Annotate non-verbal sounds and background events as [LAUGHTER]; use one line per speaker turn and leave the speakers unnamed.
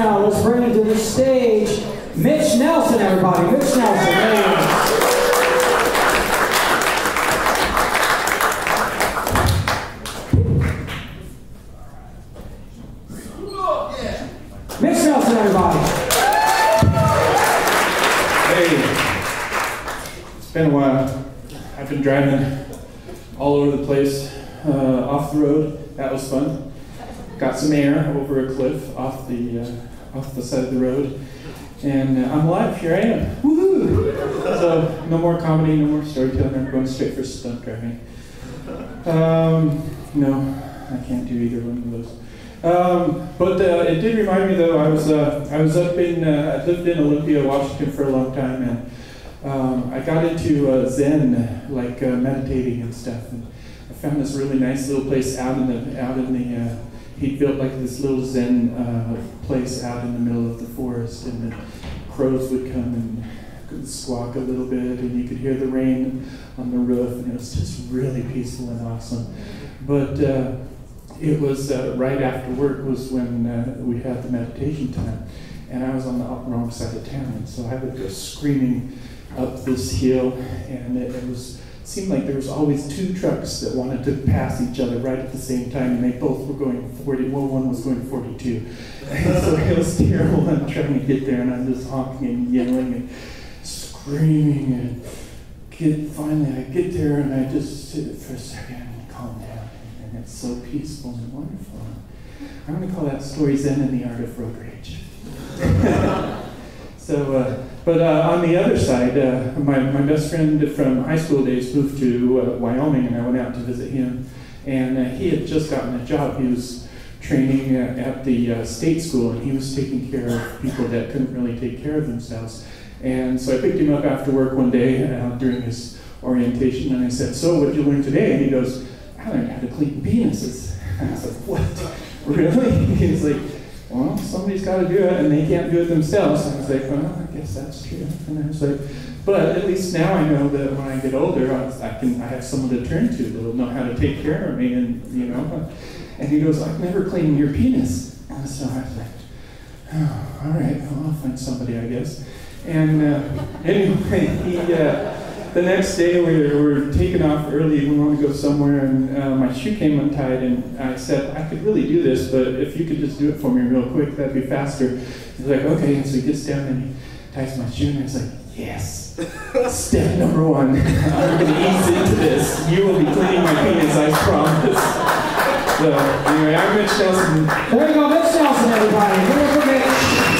Now let's bring him to the stage Mitch Nelson, everybody. Mitch Nelson. There he is. Mitch Nelson, everybody.
Hey, it's been a while. I've been driving all over the place, uh, off the road. That was fun. Got some air over a cliff off the uh, off the side of the road, and uh, I'm alive. Here I am. Woohoo! So no more comedy, no more storytelling. I'm going straight for stunt driving. Um, no, I can't do either one of those. Um, but uh, it did remind me, though. I was uh, I was up in uh, I lived in Olympia, Washington, for a long time, and um, I got into uh, Zen, like uh, meditating and stuff. And I found this really nice little place out in the out in the. He built like this little Zen uh, place out in the middle of the forest, and the crows would come and could squawk a little bit, and you could hear the rain on the roof, and it was just really peaceful and awesome. But uh, it was uh, right after work was when uh, we had the meditation time, and I was on the wrong side of town, so I would go screaming up this hill, and it, it was seemed like there was always two trucks that wanted to pass each other right at the same time, and they both were going 40. Well, one was going 42, and [LAUGHS] so it was terrible. I'm [LAUGHS] trying to get there, and I'm just honking and yelling and screaming, and get finally I get there, and I just sit for a second and calm down and it's so peaceful and wonderful. I'm going to call that story Zen and the Art of Road Rage. [LAUGHS] so, uh, but uh, on the other side, uh, my, my best friend from high school days moved to uh, Wyoming, and I went out to visit him. And uh, he had just gotten a job. He was training uh, at the uh, state school, and he was taking care of people that couldn't really take care of themselves. And so I picked him up after work one day during his orientation, and I said, "So, what did you learn today?" And he goes, I learned how to clean penises. And [LAUGHS] I was like, what? Really? [LAUGHS] He's like, well, somebody's got to do it, and they can't do it themselves. And I was like, well, I guess that's true. And I was like, but at least now I know that when I get older, I, can I have someone to turn to that'll know how to take care of me, and you know. And he goes, I've never cleaned your penis. And so I was like, oh, all right, well, I'll find somebody, I guess. And uh, [LAUGHS] anyway, he. Uh, the next day we were, we were taking off early. We wanted to go somewhere, and uh, my shoe came untied. And I said, I could really do this, but if you could just do it for me real quick, that'd be faster. He's like, okay. And so he gets down and he ties my shoe, and I was like, yes. [LAUGHS] Step number one. I'm going to ease into this. You will be cleaning my penis, I promise. So anyway, I'm Mitch Nelson.
There you go, Mitch Nelson, everybody. Give it up for Mitch.